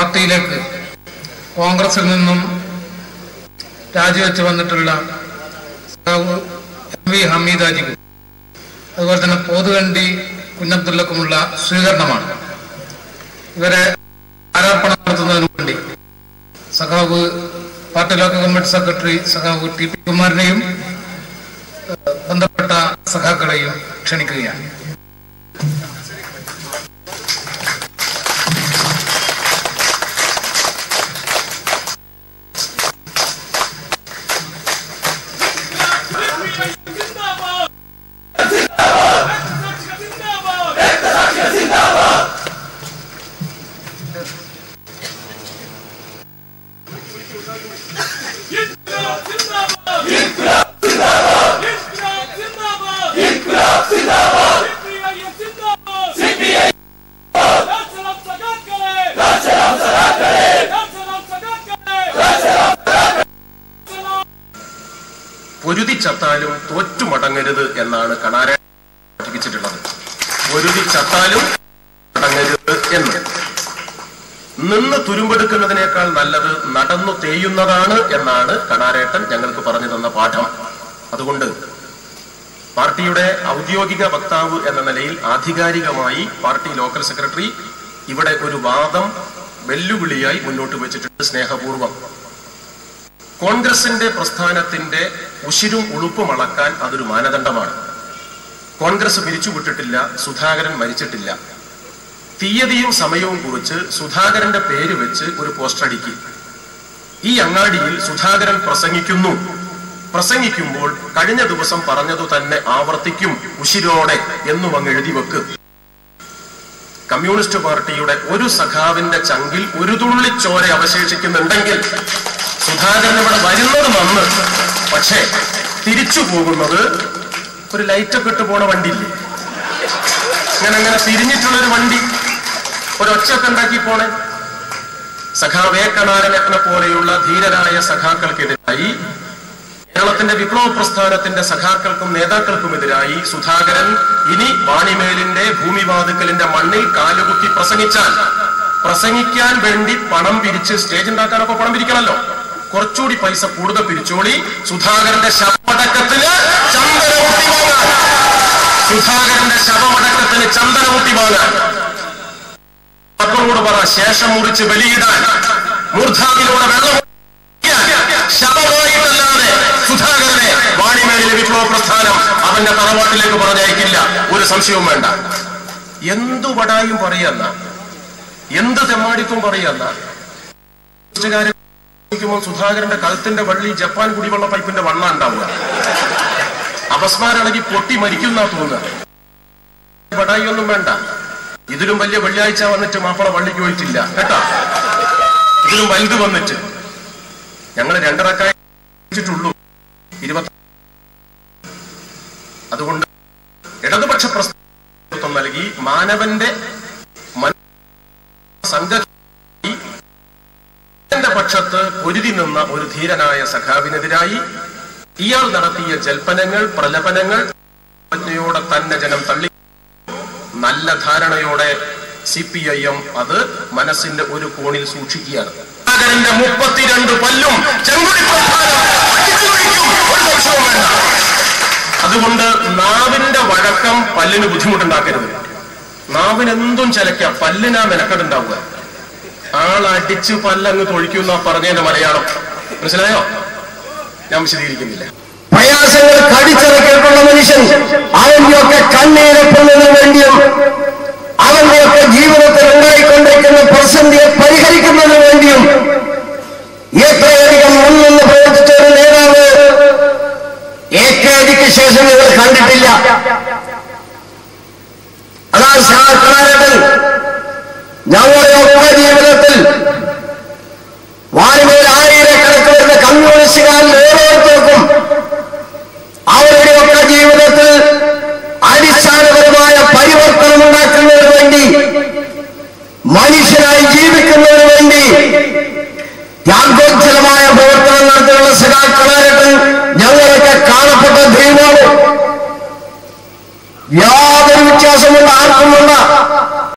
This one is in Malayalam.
പാർട്ടിയിലേക്ക് കോൺഗ്രസിൽ നിന്നും രാജിവെച്ച് വന്നിട്ടുള്ള എം വി ഹമീദാജിക്കും അതുപോലെ തന്നെ പോതുകണ്ടി കുഞ്ഞബ്ദുള്ളക്കുമുള്ള സ്വീകരണമാണ്. ഇവരെ ആരോപണം നടത്തുന്നതിനു വേണ്ടി സഖാവ് പാർട്ടി ലോക്കൽ കമ്മിറ്റി സെക്രട്ടറി സഖാവ് ടി പി കുമാറിനെയും ബന്ധപ്പെട്ട സഖാക്കളെയും ക്ഷണിക്കുകയാണ്. പൊരുതി ചത്താലും തോറ്റു മടങ്ങരുത് എന്നാണ് കണാര പഠിപ്പിച്ചിട്ടുള്ളത്. പൊരുതി ചത്താലും മടങ്ങരുത് എന്ന്. നിന്ന് തുരുമ്പെടുക്കുന്നതിനേക്കാൾ നല്ലത് നടന്നു തേയുന്നതാണ് എന്നാണ് കണാരേട്ടൻ ഞങ്ങൾക്ക് പറഞ്ഞു തന്ന പാഠം. അതുകൊണ്ട് പാർട്ടിയുടെ ഔദ്യോഗിക വക്താവ് എന്ന നിലയിൽ ആധികാരികമായി പാർട്ടി ലോക്കൽ സെക്രട്ടറി ഇവിടെ ഒരു വാദം വെല്ലുവിളിയായി മുന്നോട്ട് വെച്ചിട്ടുണ്ട് സ്നേഹപൂർവം കോൺഗ്രസിന്റെ പ്രസ്ഥാനത്തിന്റെ ഉശിരും ഉളുപ്പും അളക്കാൻ അതൊരു മാനദണ്ഡമാണ്. കോൺഗ്രസ് പിരിച്ചുവിട്ടിട്ടില്ല സുധാകരൻ മരിച്ചിട്ടില്ല. തീയതിയും സമയവും കുറിച്ച് സുധാകരന്റെ പേര് വെച്ച് ഒരു പോസ്റ്റർ അടിക്കുക ഈ അങ്ങാടിയിൽ സുധാകരൻ പ്രസംഗിക്കുന്നു. പ്രസംഗിക്കുമ്പോൾ കഴിഞ്ഞ ദിവസം പറഞ്ഞതു തന്നെ ആവർത്തിക്കും ഉശിരോടെ എന്നും അങ്ങ് എഴുതി വെക്ക്. കമ്മ്യൂണിസ്റ്റ് പാർട്ടിയുടെ ഒരു സഖാവിന്റെ ചങ്കിൽ ഒരു തുള്ളി ചോര അവശേഷിക്കുന്നുണ്ടെങ്കിൽ സുധാകരൻ ഇവിടെ വരുന്നത് നന്ന് പക്ഷേ തിരിച്ചു പോകുന്നത് ഒരു ലൈറ്റൊക്കെ ഇട്ട് പോണ വണ്ടിയില്ലേ? അങ്ങനെ തിരിഞ്ഞിട്ടുള്ള ഒരു വണ്ടി. ഒരൊച്ചൊക്കെ ഉണ്ടാക്കി പോണെ? സഖാവേ കണാരനെ പോലെയുള്ള ധീരരായ സഖാക്കൾക്കെതിരായി കേരളത്തിന്റെ വിപ്ലവ പ്രസ്ഥാനത്തിന്റെ സഖാക്കൾക്കും നേതാക്കൾക്കും എതിരായി സുധാകരൻ ഇനി വാണിമേലിന്റെ ഭൂമിവാതുക്കലിന്റെ മണ്ണിൽ കാലുകുത്തി പ്രസംഗിച്ചാൽ പ്രസംഗിക്കാൻ വേണ്ടി പണം പിരിച്ച് സ്റ്റേജ് ഉണ്ടാക്കാനൊക്കെ പണം പിരിക്കണമല്ലോ കുറച്ചുകൂടി പൈസ കൂടുതൽ പിരിച്ചോളി. സുധാകരന്റെ ശവമടക്കത്തിന് ചന്ദനമുട്ടി വാങ്ങാൻ. സുധാകരന്റെ ശവമടക്കത്തിന് ചന്ദനമുട്ടി വാങ്ങാൻ. മക്കളോട് പറ ശേഷം മുറിച്ച് ബലിയിടാൻ. മൂർധാവിലൂടെ വെള്ളം ശവമായിട്ടല്ലാതെ സുധാകരനെ വാണിമേലിലെ വിപ്ലവ പ്രസ്ഥാനം അവന്റെ തറവാട്ടിലേക്ക് പറഞ്ഞയക്കില്ല. ഒരു സംശയവും വേണ്ട. എന്തു വടായും പറയുന്ന എന്ത് തെമ്മാടിക്കും പറയുന്ന സുധാകരന്റെ കഴുത്തിന്റെ വള്ളി ജപ്പാൻ കുടിവെള്ള പൈപ്പിന്റെ വണ്ണ ഉണ്ടാവുക അപസ്മാരണി പൊട്ടി മരിക്കുന്ന തോന്നുക. വടായി ഒന്നും വേണ്ട. ഇതിലും വലിയ വെള്ളിയാഴ്ച വന്നിട്ട് മാപ്പിള പള്ളിക്ക് പോയിട്ടില്ല കേട്ടോ? ഇതിലും വലുത് വന്നിട്ട്. ഞങ്ങൾ രണ്ടരക്കായിട്ടുള്ളൂ ഇരുപത്തി അതുകൊണ്ട് ഇടതുപക്ഷ പ്രസ്ഥാനം നൽകി മാനവന്റെ മന- സംഘ പക്ഷത്ത് പൊരുതി നിന്ന ഒരു ധീരനായ സഖാവിനെതിരായി ഇയാൾ നടത്തിയ ജൽപ്പനങ്ങൾ പ്രലപനങ്ങൾ തന്നെ ജനം തള്ളി നല്ല ധാരണയോടെ സി പി ഐ എം അത് മനസ്സിന്റെ ഒരു കോണിൽ സൂക്ഷിക്കുകയാണ്. മുപ്പത്തിരണ്ട് പല്ലും അതുകൊണ്ട് നാവിന്റെ വഴക്കം പല്ലിന് ബുദ്ധിമുട്ടുണ്ടാക്കരുത്. നാവിനെന്തും ചലയ്ക്കാം പല്ലിനാ മെനക്കെടുണ്ടാവുക. ആളടിച്ച് പല്ലങ്ങ് തൊഴിക്കുന്ന പറഞ്ഞതിന്റെ മലയാളം. മനസ്സിലായോ? ഞാൻ വിശദീകരിക്കുന്നില്ല. പ്രയാസങ്ങൾ കടിച്ചിറക്കിയിട്ടുള്ള മനുഷ്യൻ അവന്റെയൊക്കെ കണ്ണീരപ്പുന്നതിന് വേണ്ടിയും അവന്റെയൊക്കെ ജീവിതത്തിൽ ഉണ്ടായിക്കൊണ്ടിരിക്കുന്ന പ്രതിസന്ധിയെ പരിഹരിക്കുന്നതിന് വേണ്ടിയും എത്രയധികം മുൻനിന്ന് പ്രവർത്തിച്ച ഒരു നേതാവ് എ ശേഷം ഇവർ കണ്ടിട്ടില്ല. അതാണ് സഹാക്കനാരട്ടൻ ഞങ്ങളുടെയൊക്കെ